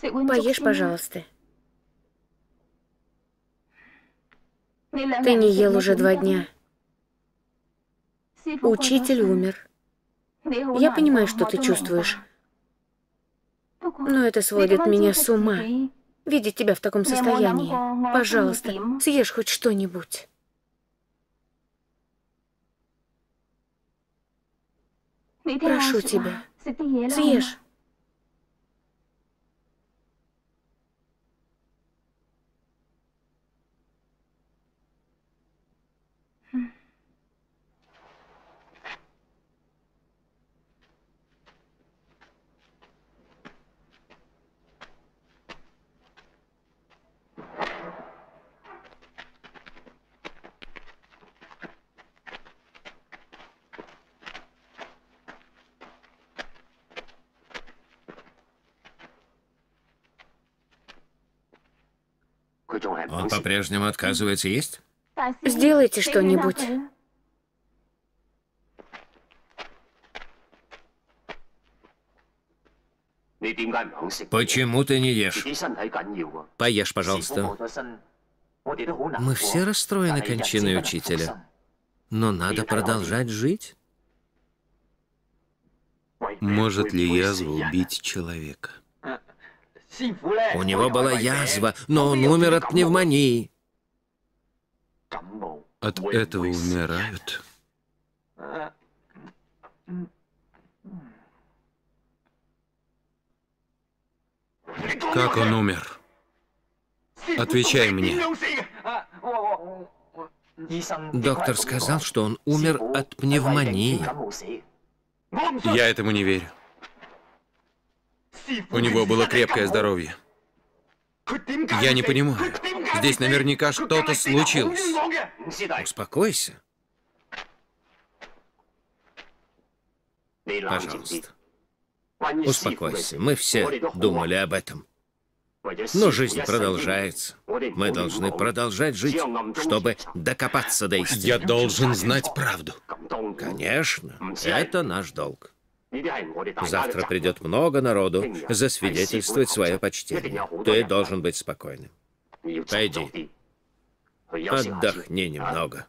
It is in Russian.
Поешь, пожалуйста. Ты не ел уже два дня. Учитель умер. Я понимаю, что ты чувствуешь. Но это сводит меня с ума. Видеть тебя в таком состоянии. Пожалуйста, съешь хоть что-нибудь. Прошу тебя, съешь. Он по-прежнему отказывается есть? Сделайте что-нибудь. Почему ты не ешь? Поешь, пожалуйста. Мы все расстроены кончиной учителя. Но надо продолжать жить. Может ли язва убить человека? У него была язва, но он умер от пневмонии. От этого умирают? Как он умер? Отвечай мне. Доктор сказал, что он умер от пневмонии. Я этому не верю. У него было крепкое здоровье. Я не понимаю. Здесь наверняка что-то случилось. Успокойся. Пожалуйста. Успокойся. Мы все думали об этом. Но жизнь продолжается. Мы должны продолжать жить, чтобы докопаться до истины. Я должен знать правду. Конечно, это наш долг. Завтра придет много народу засвидетельствовать свое почтение. Ты должен быть спокойным. Пойди. Отдохни немного.